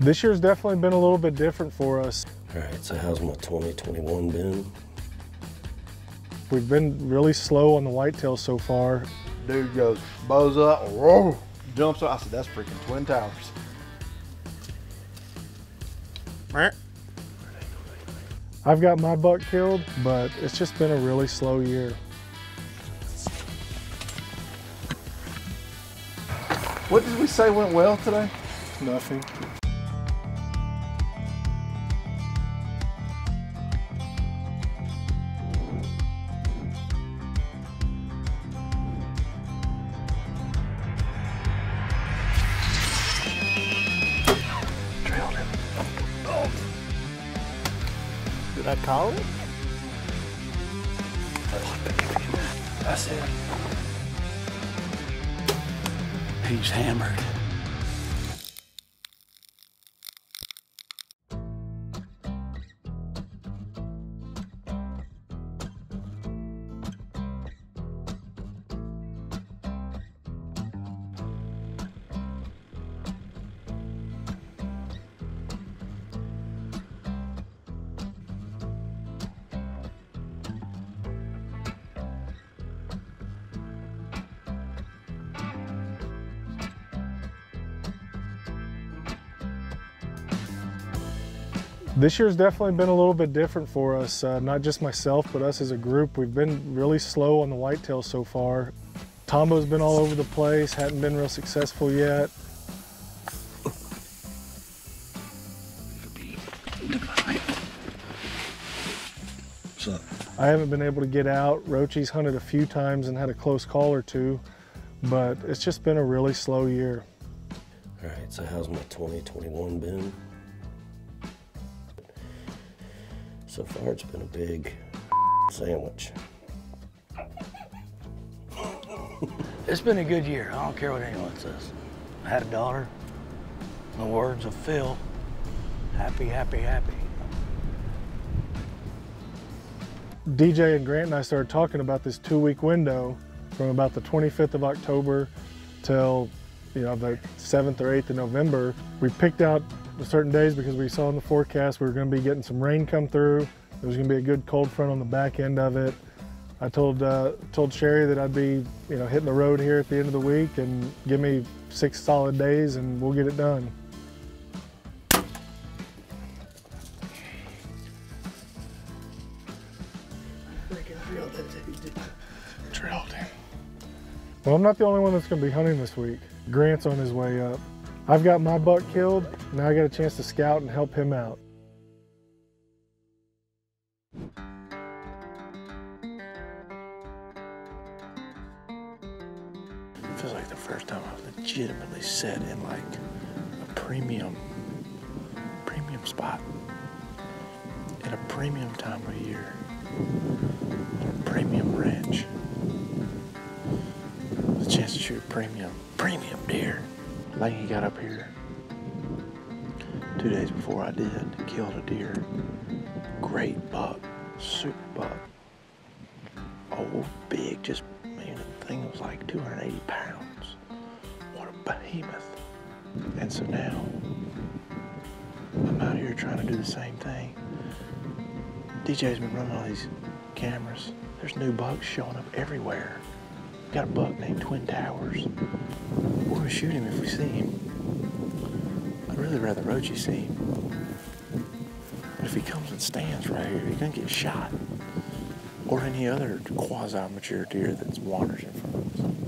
This year's definitely been a little bit different for us. All right, so how's my 2021 been? We've been really slow on the whitetail so far. Dude goes, bows up, whoa, jumps up. I said, that's freaking Twin Towers. I've got my buck killed, but it's just been a really slow year. What did we say went well today? Nothing. Call it? That's it. He's hammered. This year's definitely been a little bit different for us, uh, not just myself, but us as a group. We've been really slow on the whitetail so far. Tombo's been all over the place, hadn't been real successful yet. I haven't been able to get out. Rochi's hunted a few times and had a close call or two, but it's just been a really slow year. All right, so how's my 2021 been? So far, it's been a big sandwich. It's been a good year. I don't care what anyone says. I had a daughter. In the words of Phil, happy, happy, happy. DJ and Grant and I started talking about this two week window from about the 25th of October till you know the 7th or 8th of November. We picked out the certain days because we saw in the forecast we were going to be getting some rain come through. There was going to be a good cold front on the back end of it. I told uh, told Sherry that I'd be you know hitting the road here at the end of the week and give me six solid days and we'll get it done. Trailed him. Well, I'm not the only one that's going to be hunting this week. Grant's on his way up. I've got my buck killed. Now I got a chance to scout and help him out. It feels like the first time I've legitimately sat in like a premium, premium spot at a premium time of year a premium ranch. The chance to shoot premium, premium deer. Langy got up here two days before I did, killed a deer. Great buck, super buck. Old, big, just man, the thing was like 280 pounds. What a behemoth. And so now, I'm out here trying to do the same thing. DJ's been running all these cameras. There's new bugs showing up everywhere. Got a buck named Twin Towers. We're gonna shoot him if we see him. I'd really rather Rochi see him. But if he comes and stands right here, he's gonna get shot or any other quasi-mature deer that wanders in front of us.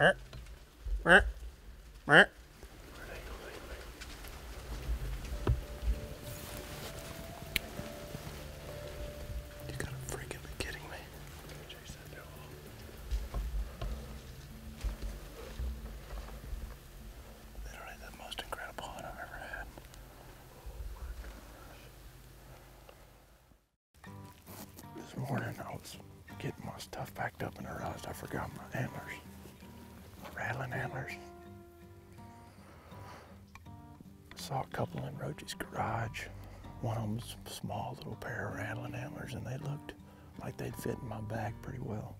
You gotta freaking be kidding me. This morning I was getting my stuff packed up and I realized I forgot my antlers. Rattling antlers. Saw a couple in Roach's garage. One of them's a small little pair of rattling antlers, and they looked like they'd fit in my bag pretty well.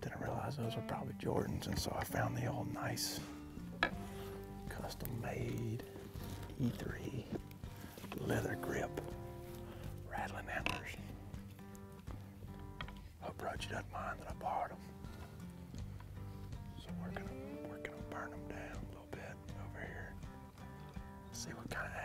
Didn't realize those were probably Jordans, and so I found the old nice, custom made E3 leather grip rattling antlers. Hope Roach doesn't mind that I borrowed them. We're gonna we're gonna burn them down a little bit over here. See what kind of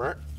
right.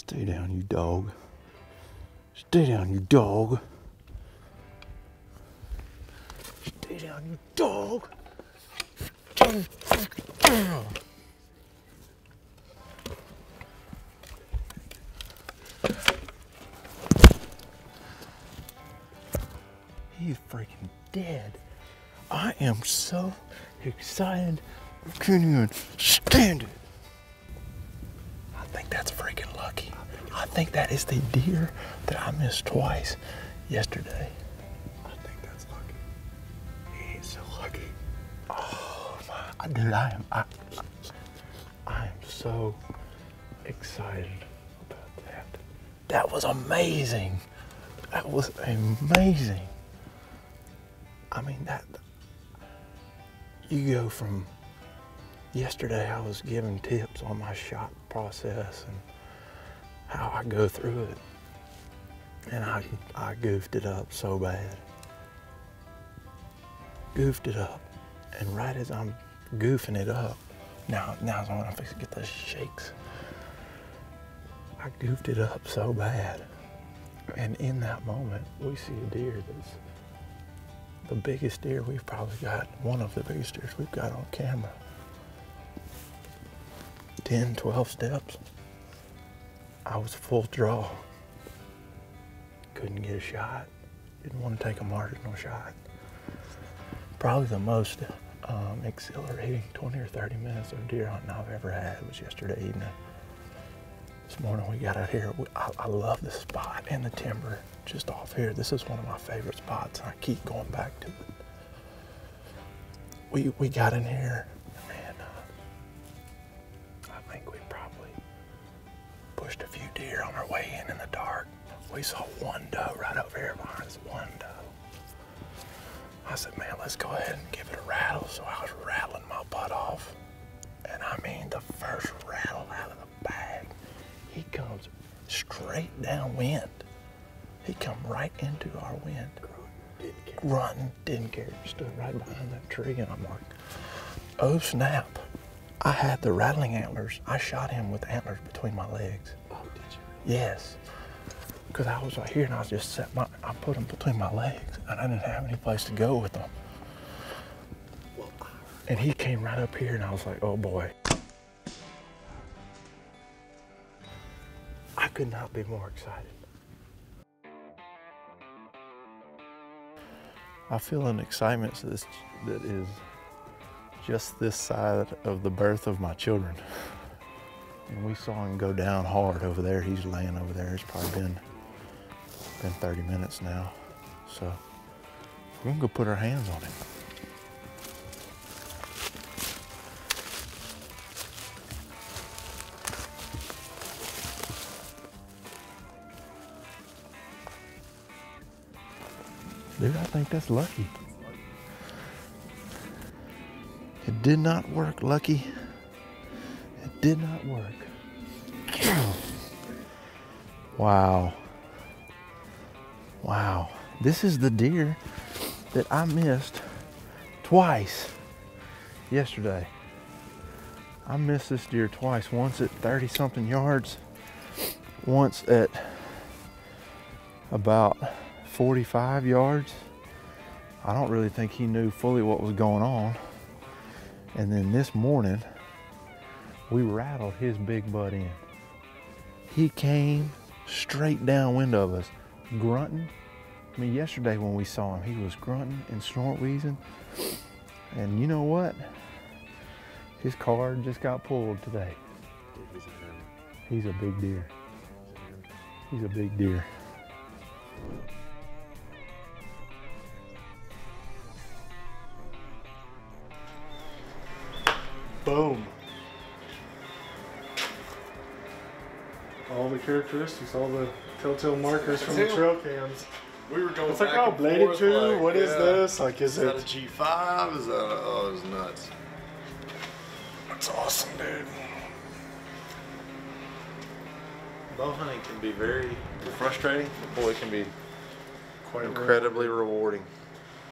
Stay down, you dog. Stay down, you dog. Stay down, you dog. He's freaking dead. I am so excited. I can't even stand it. I think that's freaking lucky. I think that is the deer that I missed twice yesterday. I think that's lucky. He is so lucky. Oh my, dude, I am, I, I am so excited about that. That was amazing. That was amazing. I mean, that, you go from yesterday I was giving tips on my shot process and how I go through it. And I, I goofed it up so bad. Goofed it up. And right as I'm goofing it up, now, now's when I'm fixing to get the shakes. I goofed it up so bad. And in that moment, we see a deer that's the biggest deer we've probably got, one of the biggest deers we've got on camera. 10, 12 steps. I was full draw. Couldn't get a shot. Didn't want to take a marginal shot. Probably the most um, exhilarating 20 or 30 minutes of deer hunting I've ever had was yesterday evening. This morning we got out here. I, I love this spot and the timber just off here. This is one of my favorite spots, I keep going back to it. We we got in here, deer on our way in in the dark. We saw one doe right over here behind us. One doe. I said, man, let's go ahead and give it a rattle. So I was rattling my butt off, and I mean the first rattle out of the bag, he comes straight downwind. He come right into our wind. Grunting, didn't care. Stood right behind that tree, and I'm like, oh snap. I had the rattling antlers. I shot him with antlers between my legs. Yes. Because I was right here and I just set my, I put them between my legs and I didn't have any place to go with them. And he came right up here and I was like, oh boy. I could not be more excited. I feel an excitement that is just this side of the birth of my children. And we saw him go down hard over there. He's laying over there. It's probably been been 30 minutes now. So we're gonna go put our hands on him. Dude, I think that's lucky. It did not work, Lucky. Did not work. Wow. Wow. This is the deer that I missed twice yesterday. I missed this deer twice. Once at 30 something yards, once at about 45 yards. I don't really think he knew fully what was going on. And then this morning, we rattled his big butt in. He came straight downwind of us, grunting. I mean, yesterday when we saw him, he was grunting and snort wheezing. And you know what? His card just got pulled today. He's a big deer. He's a big deer. Boom. The characteristics, all the telltale markers from the trail cams. We were going It's like, oh, and bladed forth, two. like, What is yeah. this? Like, is Is that a it? G5? Is that a, oh, it was nuts. That's awesome, dude. Bow hunting can be very frustrating, but boy, it can be Quite incredibly rewarding.